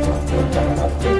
っじゃな。